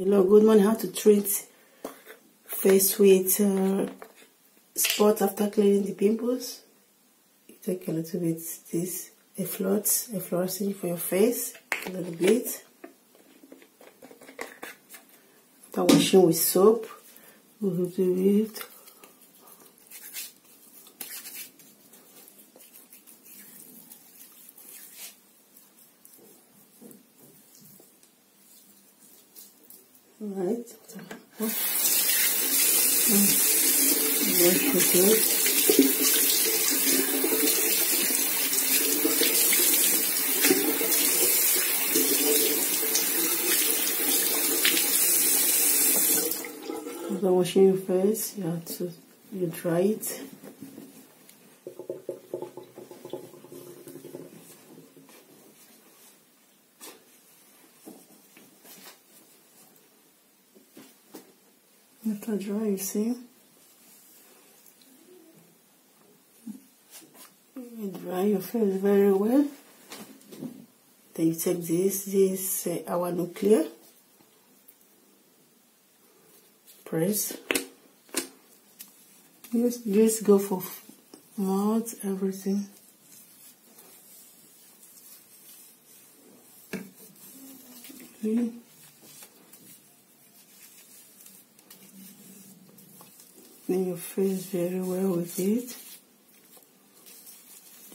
Hello, good morning. How to treat face with uh, after cleaning the pimples. You take a little bit this a float, a for your face, a little bit. After washing with soap, a little bit. Right. Very quickly. After washing your face, you have to you dry it. After dry, you see, you dry your face very well. Then you take this, this uh, our nuclear, press. Just, just go for mouth, everything. Okay. Your face very well with it.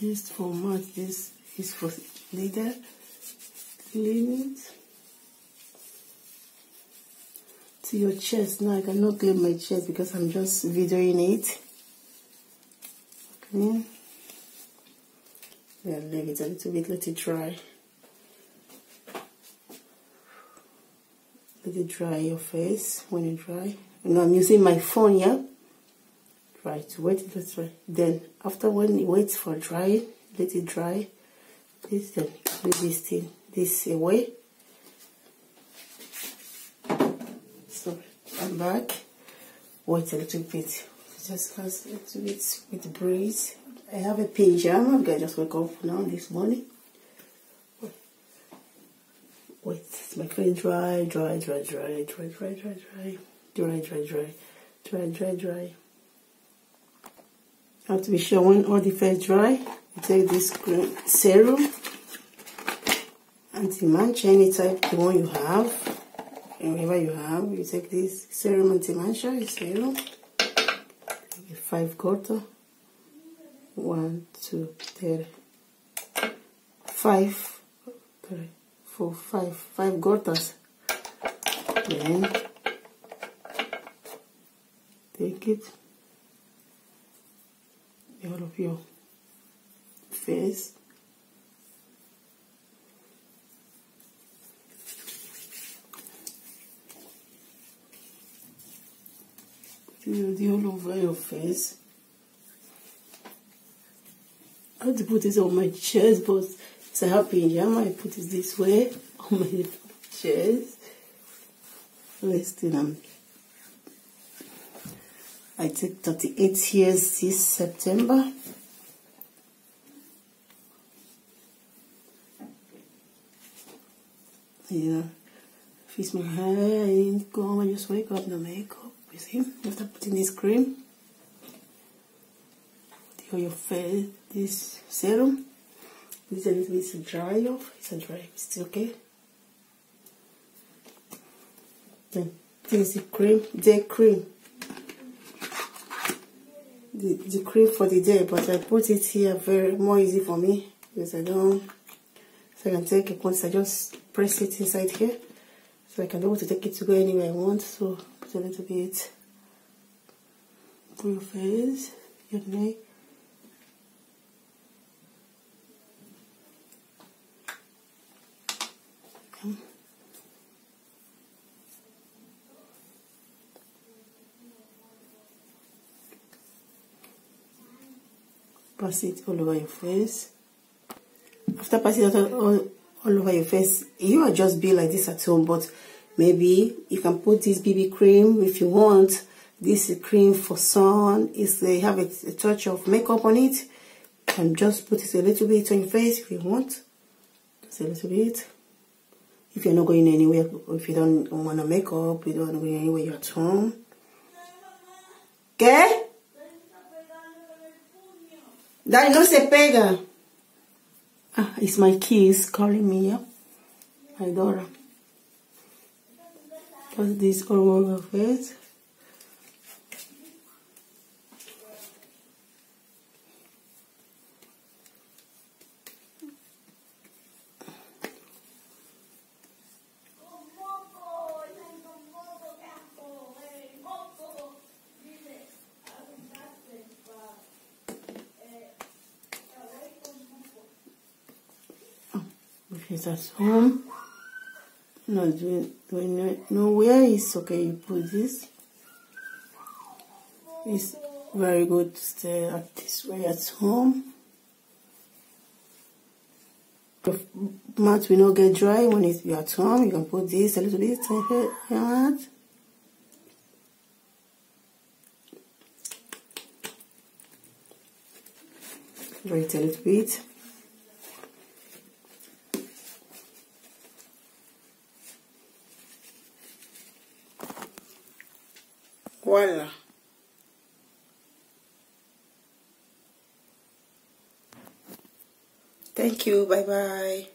This for mouth, this is for leader. Clean it. To your chest. Now I cannot clean my chest because I'm just videoing it. Clean. Yeah, leave it a little bit, let it dry. Let it dry your face when you dry. You know, I'm using my phone, yeah? Right, wait it to dry. Then, after when it waits for drying, let it dry. This, then, leave this thing, this away. So, I'm back. Wait a little bit. Just cast a little bit with breeze. I have a pajama I just woke up now this morning. Wait, my face dry, dry, dry, dry, dry, dry, dry, dry, dry, dry, dry, dry, dry, dry. To be sure when all the face dry, you take this cream serum, anti-mancha, any type, the one you have, wherever you have, you take this serum anti-mancha, serum, five quarter, one, two, three, five, three, four, five, five quarters. Then take it all of your face. Put it all over your face. I had to put this on my chest, but it's a happy pajama. I put it this way on my chest. Thing I'm I take 38 years this September. Yeah, fix my hair, I go, I just wake up, no makeup, you see, after putting this cream, on your face, this serum, this a little bit dry off, it's a dry, it's okay. Then, this is the cream, day cream the, the cream for the day, but I put it here very more easy for me because I don't. So I can take it once I just press it inside here, so I can be able to take it to go anywhere I want. So put a little bit for your face, your neck. Mm. Pass it all over your face. After passing it all, all, over your face, you will just be like this at home, but maybe you can put this BB cream if you want. This cream for sun is they have a, a touch of makeup on it. Can just put it a little bit on your face if you want. Just a little bit. if you're not going anywhere, if you don't want to make up, you don't want to go anywhere, you're at home. ¿Qué? Dale, no se pega. Ah, it's my kids calling me, yeah? My daughter. Put this all over face. It's at home, no, doing, doing nowhere is okay. You put this. It's very good to stay at this way at home. The mat will not get dry when it's at home. You can put this a little bit on your mat. Wait a little bit. Voila. Thank you. Bye bye.